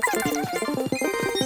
なるほど。